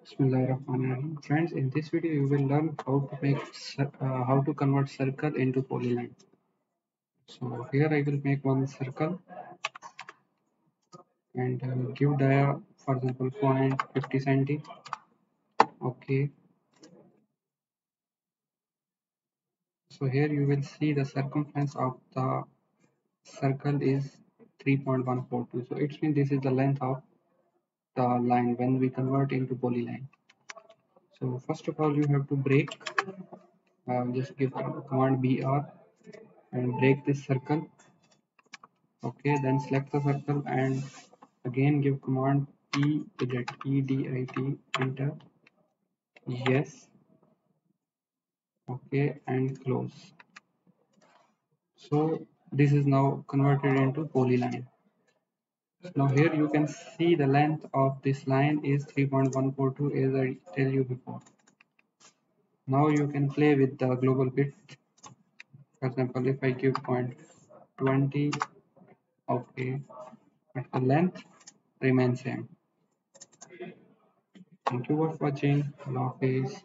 Bismillahirrahmanirrahim. Friends, in this video you will learn how to make uh, how to convert circle into polyline. So here I will make one circle and uh, give dia for example point 50 centi. Okay. So here you will see the circumference of the circle is 3.142. So it means this is the length of the line when we convert into polyline. So first of all you have to break. Uh, just give command br and break this circle. Okay then select the circle and again give command edit edit enter. Yes. Okay and close. So this is now converted into polyline now here you can see the length of this line is 3.142 as I tell you before. Now you can play with the global bit. For example, if I give point 20, okay, but the length remains same. Thank you for watching. Allah Hafiz.